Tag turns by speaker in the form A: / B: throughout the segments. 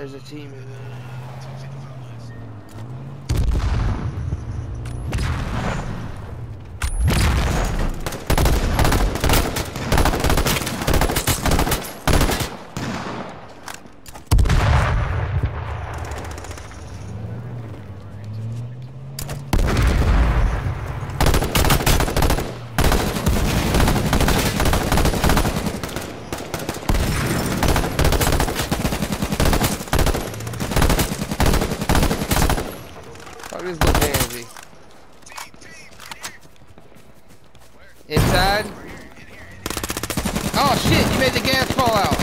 A: other team in there. Fuck this little pansy. Inside? Oh shit, you made the gas fall out.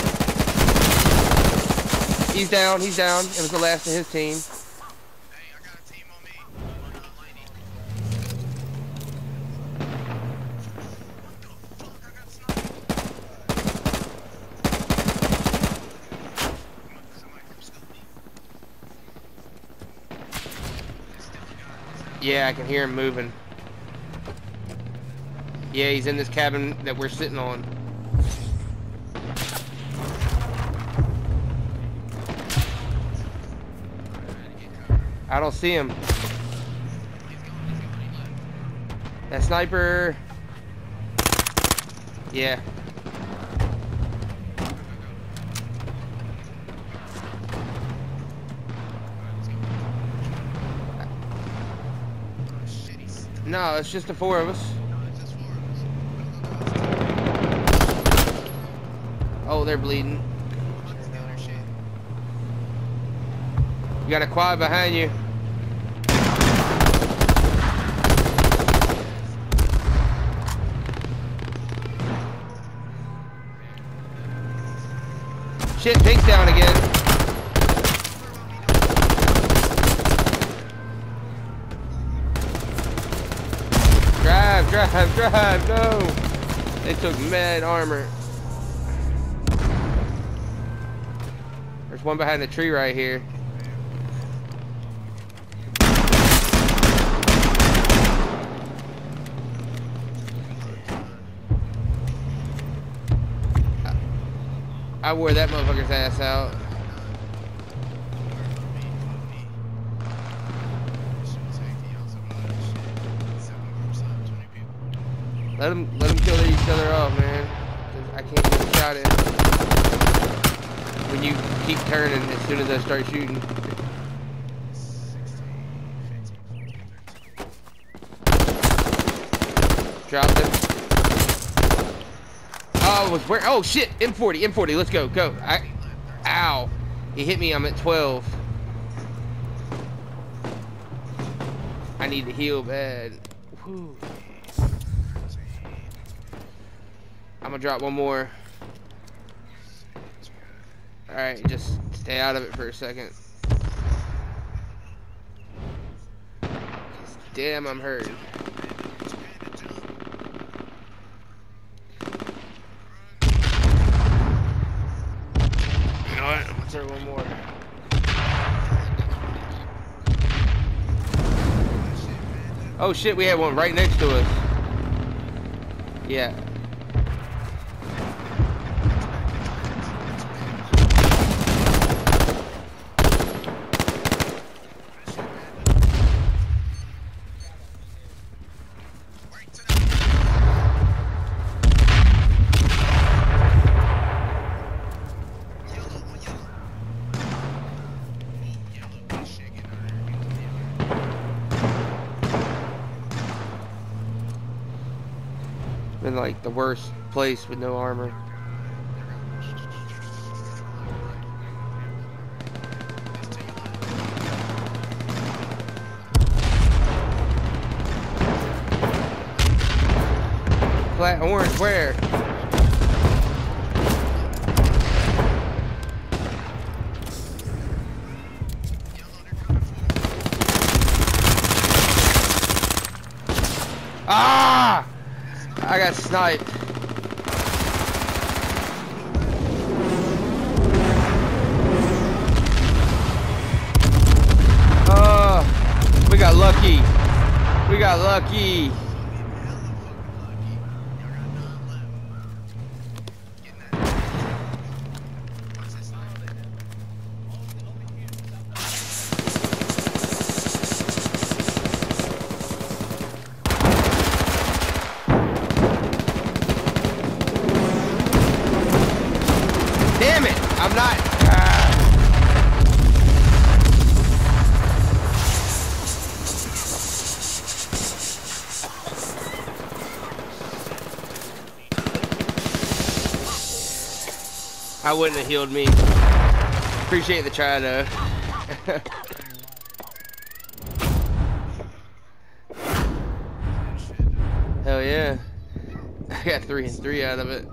A: He's down, he's down. It was the last of his team.
B: Hey, I got a team on me. Uh, Laney. What the fuck? I got sniped. Somebody come scoop me. There's still a guy.
A: Yeah, I can hear him moving. Yeah, he's in this cabin that we're sitting on. I don't see him. That sniper. Yeah.
B: Shit, he's
A: No, it's just the four of us. Oh, they're bleeding. You got a quad behind you. Shit, Pink's down again. Drive, drive, drive, no! They took mad armor. There's one behind the tree right here. I wore that motherfucker's ass out. Let them let them kill each other off, man. I can't get shot in. When you keep turning as soon as I start shooting. Dropped him. Oh, was where? Oh shit! M40, M40. Let's go, go. I, ow! He hit me. I'm at 12. I need to heal bad. Whew. I'm gonna drop one more. All right, just stay out of it for a second. Damn, I'm hurting. You know what? One more. Oh shit, we had one right next to us. Yeah. Been like the worst place with no armor. Flat orange where? I got sniped. Oh, we got lucky. We got lucky. I'm not. I wouldn't have healed me. Appreciate the try though. Hell yeah. I got three and three out of it.